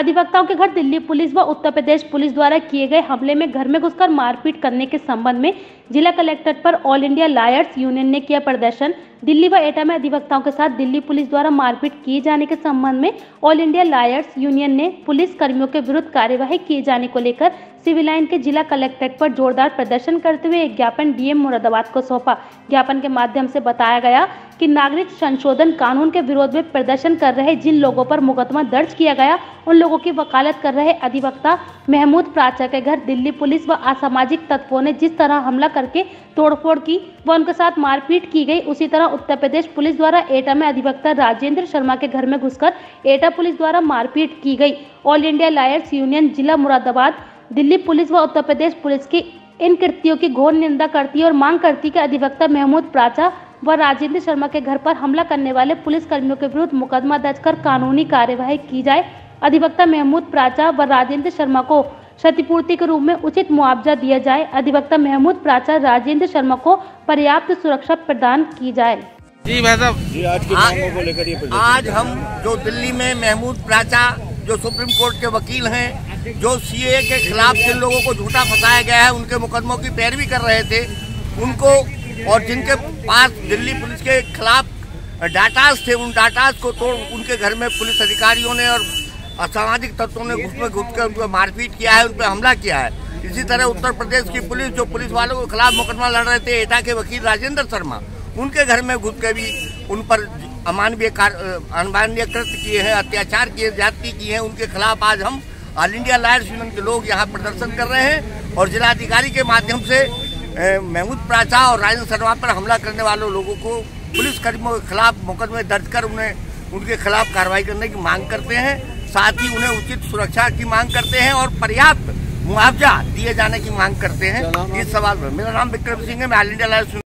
अधिवक्ताओं के घर दिल्ली पुलिस व उत्तर प्रदेश पुलिस द्वारा किए गए हमले में घर में घुसकर मारपीट करने के संबंध में जिला कलेक्टर पर ऑल इंडिया लायर्स यूनियन ने किया प्रदर्शन। दिल्ली व एटा में अधिवक्ताओं के साथ दिल्ली पुलिस द्वारा मारपीट किए जाने के संबंध में ऑल इंडिया लायर्स यूनियन ने पुलिस कर्मियों के विरुद्ध कार्यवाही किए जाने को लेकर सिविल लाइन के जिला कलेक्ट्रेट पर जोरदार प्रदर्शन करते हुए एक ज्ञापन डीएम मुरादाबाद को सौंपा। ज्ञापन के माध्यम से बताया गया कि नागरिक संशोधन कानून के विरोध में प्रदर्शन कर रहे जिन लोगों पर मुकदमा दर्ज किया गया, उन लोगों की वकालत कर रहे अधिवक्ता महमूद प्राचा के घर दिल्ली पुलिस व असामाजिक तत्वों ने जिस तरह हमला करके तोड़फोड़ की व उनके साथ मारपीट की गई, उसी तरह उत्तर प्रदेश पुलिस द्वारा एटा में अधिवक्ता राजेंद्र शर्मा के घर में घुसकर एटा पुलिस द्वारा मारपीट की गई। ऑल इंडिया लायर्स यूनियन जिला मुरादाबाद, दिल्ली पुलिस व उत्तर प्रदेश पुलिस की इन कृत्यों की घोर निंदा करती है और मांग करती है कि अधिवक्ता महमूद प्राचा व राजेंद्र शर्मा के घर पर हमला करने वाले पुलिस कर्मियों के विरुद्ध मुकदमा दर्ज कर कानूनी कार्यवाही की जाए। अधिवक्ता महमूद प्राचा व राजेंद्र शर्मा को क्षतिपूर्ति के रूप में उचित मुआवजा दिया जाए। अधिवक्ता महमूद प्राचा राजेंद्र शर्मा को पर्याप्त सुरक्षा प्रदान की जाए। जी भाई साहब। आज की को लेकर ये आज हम जो दिल्ली में महमूद प्राचा जो सुप्रीम कोर्ट के वकील हैं जो सीए के खिलाफ जिन लोगों को झूठा फंसाया गया है उनके मुकदमों की पैरवी कर रहे थे उनको और जिनके पास दिल्ली पुलिस के खिलाफ डाटाज थे, उन डाटाज को तोड़ उनके घर में पुलिस अधिकारियों ने और असामाजिक तत्वों ने घुस में घुस कर मारपीट किया है उन पर हमला किया है। इसी तरह उत्तर प्रदेश की पुलिस, जो पुलिस वालों के खिलाफ मुकदमा लड़ रहे थे, एटा के वकील राजेंद्र शर्मा, उनके घर में घुस के भी उन पर अमानवीय अनमानवीय कृत्य किए हैं, अत्याचार किए जाति किए हैं। उनके खिलाफ आज हम ऑल इंडिया लायर्स यूनियन के लोग यहाँ प्रदर्शन कर रहे हैं और जिलाधिकारी के माध्यम से महमूद प्राचा और राजेंद्र शर्मा पर हमला करने वाले लोगों को पुलिस कर्मियों के खिलाफ मुकदमे दर्ज कर उन्हें उनके खिलाफ कार्रवाई करने की मांग करते हैं। साथ ही उन्हें उचित सुरक्षा की मांग करते हैं और पर्याप्त मुआवजा दिए जाने की मांग करते हैं। इस सवाल पर मेरा नाम विक्रम सिंह है मैं ऑल इंडिया लायर्स